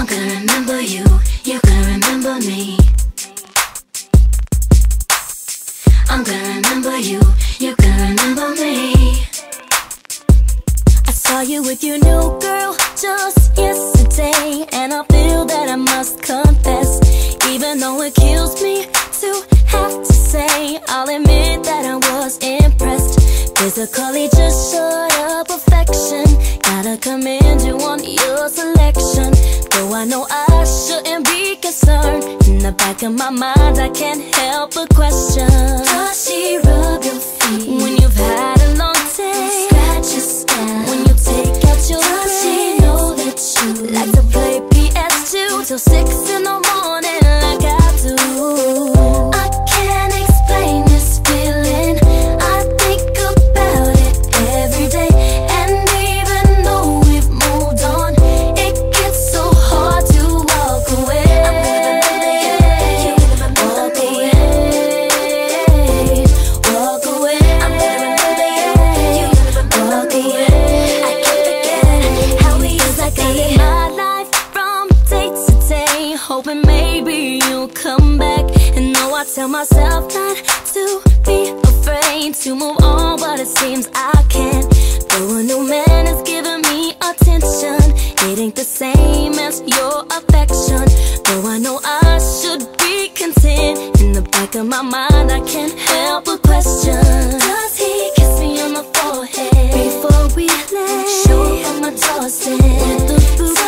I'm gonna remember you, you're gonna remember me. I'm gonna remember you, you're gonna remember me. I saw you with your new girl just yesterday, and I feel that I must confess, even though it kills me to have to say, I'll admit that I was impressed. Physically, just short of perfection. Gotta commend you on your selection. Though I know I shouldn't be concerned. In the back of my mind, I can't help but question. Does she rub your feet when you've had a long day? Scratch your scalp when you take out your Does she know that you like to hoping maybe you'll come back. And though I tell myself not to be afraid to move on, but it seems I can't. Though a new man is giving me attention, it ain't the same as your affection. Though I know I should be content, in the back of my mind I can't help but question. Does he kiss me on the forehead before we lay? Show up my doorstep.